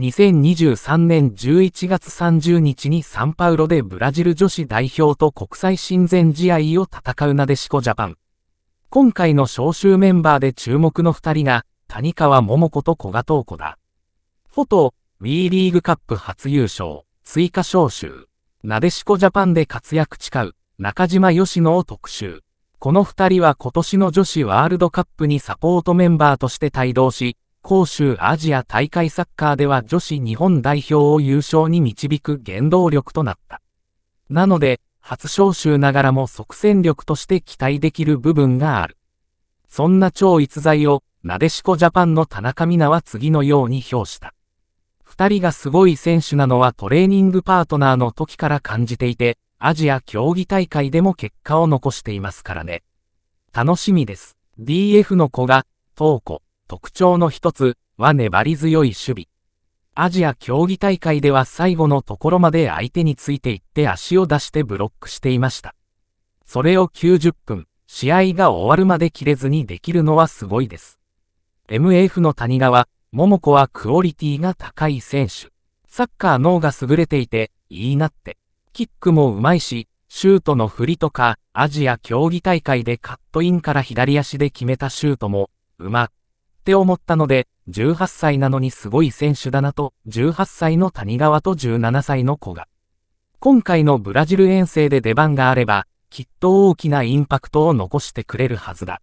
2023年11月30日にサンパウロでブラジル女子代表と国際親善試合を戦うなでしこジャパン。今回の招集メンバーで注目の二人が、谷川桃子と小賀東子だ。フォト、WE リーグカップ初優勝、追加招集。なでしこジャパンで活躍誓う、中島義野を特集。この二人は今年の女子ワールドカップにサポートメンバーとして帯同し、広州アジア大会サッカーでは女子日本代表を優勝に導く原動力となった。なので、初招集ながらも即戦力として期待できる部分がある。そんな超逸材を、なでしこジャパンの田中美奈は次のように評した。二人がすごい選手なのはトレーニングパートナーの時から感じていて、アジア競技大会でも結果を残していますからね。楽しみです。DF の子が、東子、特徴の一つは粘り強い守備。アジア競技大会では最後のところまで相手についていって足を出してブロックしていました。それを90分、試合が終わるまで切れずにできるのはすごいです。MF の谷川、桃子はクオリティが高い選手。サッカー脳が優れていて、いいなって。キックも上手いし、シュートの振りとか、アジア競技大会でカットインから左足で決めたシュートも、うまって思ったので、18歳なのにすごい選手だなと、18歳の谷川と17歳の子が。今回のブラジル遠征で出番があれば、きっと大きなインパクトを残してくれるはずだ。